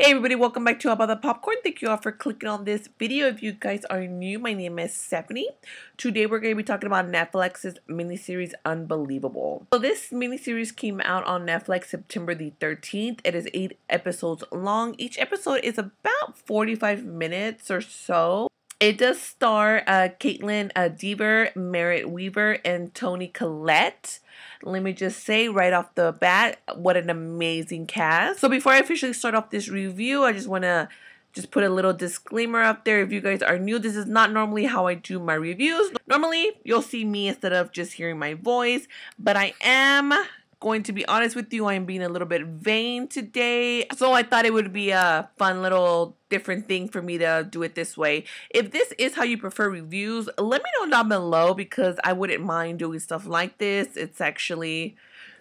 Hey everybody, welcome back to I'll Buy the Popcorn. Thank you all for clicking on this video. If you guys are new, my name is Stephanie. Today we're going to be talking about Netflix's miniseries Unbelievable. So this miniseries came out on Netflix September the 13th. It is 8 episodes long. Each episode is about 45 minutes or so. It does star uh, Kaitlyn uh, Dever, Merritt Wever, and Toni Collette. Let me just say right off the bat, what an amazing cast. So before I officially start off this review, I just want to just put a little disclaimer up there. If you guys are new, this is not normally how I do my reviews. Normally, you'll see me instead of just hearing my voice, but I am going to be honest with you, I'm being a little bit vain today. So I thought it would be a fun little different thing for me to do it this way. If this is how you prefer reviews, let me know down below because I wouldn't mind doing stuff like this. It's actually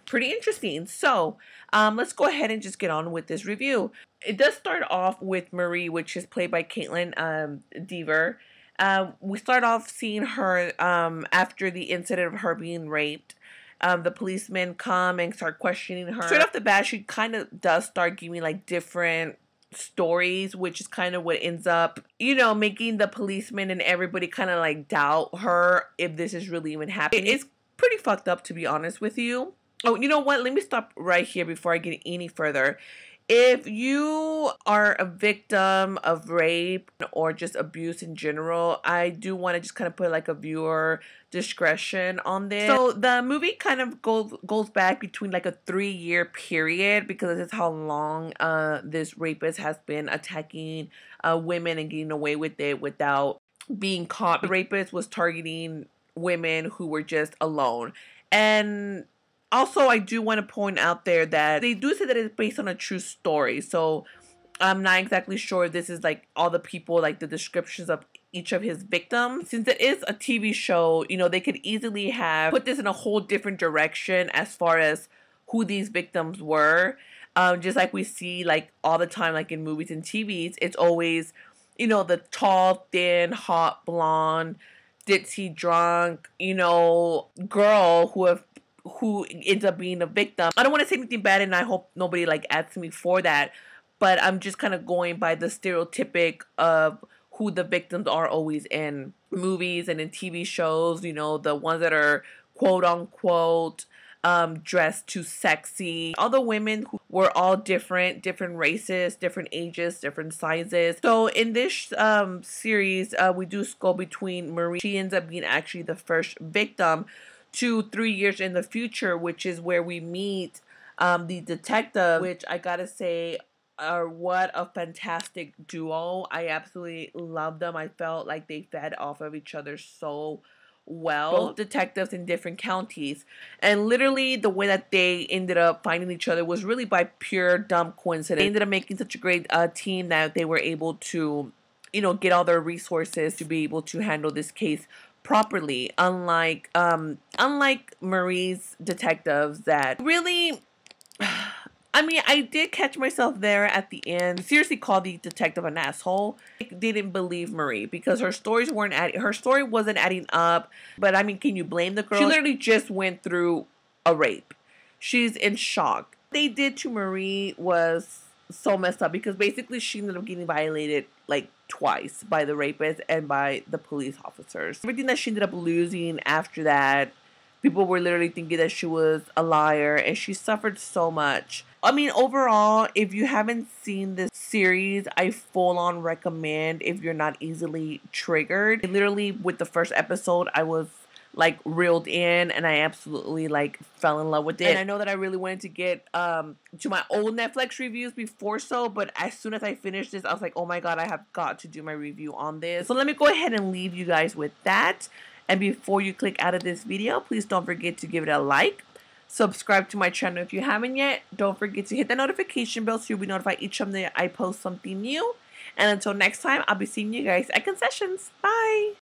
pretty interesting. So um, let's go ahead and just get on with this review. It does start off with Marie, which is played by Kaitlyn um, Dever. Uh, we start off seeing her um, after the incident of her being raped um, the policemen come and start questioning her. Straight off the bat, she kind of does start giving like different stories, which is kind of what ends up, you know, making the policemen and everybody kind of like doubt her if this is really even happening. It's pretty fucked up, to be honest with you. Oh, you know what? Let me stop right here before I get any further. If you are a victim of rape or just abuse in general, I do want to just kind of put like a viewer discretion on this. So the movie kind of goes goes back between like a three year period because this is how long uh this rapist has been attacking uh women and getting away with it without being caught. The rapist was targeting women who were just alone. And also, I do want to point out there that they do say that it's based on a true story. So I'm not exactly sure if this is like all the people, like the descriptions of each of his victims. Since it is a TV show, you know, they could easily have put this in a whole different direction as far as who these victims were. Um, just like we see like all the time, like in movies and TVs, it's always, you know, the tall, thin, hot, blonde, ditzy, drunk, you know, girl who have who ends up being a victim. I don't want to say anything bad, and I hope nobody like asks me for that. But I'm just kind of going by the stereotypic of who the victims are always in movies and in TV shows. You know, the ones that are quote unquote um, dressed too sexy. All the women who were all different, different races, different ages, different sizes. So in this um, series, uh, we do go between Marie. She ends up being actually the first victim to three years in the future, which is where we meet um, the detective, which I gotta say, are what a fantastic duo. I absolutely love them. I felt like they fed off of each other so well. Both detectives in different counties. And literally, the way that they ended up finding each other was really by pure dumb coincidence. They ended up making such a great uh, team that they were able to, you know, get all their resources to be able to handle this case properly unlike um unlike Marie's detectives that really I mean, I did catch myself there at the end. Seriously, called the detective an asshole. I didn't believe Marie because her stories weren't adding. Her story wasn't adding up. But I mean, can you blame the girl? She literally just went through a rape. She's in shock. What they did to Marie was so messed up because basically she ended up getting violated like twice by the rapist and by the police officers. Everything that she ended up losing after that, people were literally thinking that she was a liar and she suffered so much. I mean, overall, if you haven't seen this series, I full on recommend if you're not easily triggered. Literally, with the first episode, I was like reeled in and I absolutely like fell in love with it. And I know that I really wanted to get um to my old Netflix reviews before so, but as soon as I finished this, I was like, "Oh my god, I have got to do my review on this." So let me go ahead and leave you guys with that. And before you click out of this video, please don't forget to give it a like. Subscribe to my channel if you haven't yet. Don't forget to hit the notification bell so you'll be notified each time that I post something new. And until next time, I'll be seeing you guys at concessions. Bye!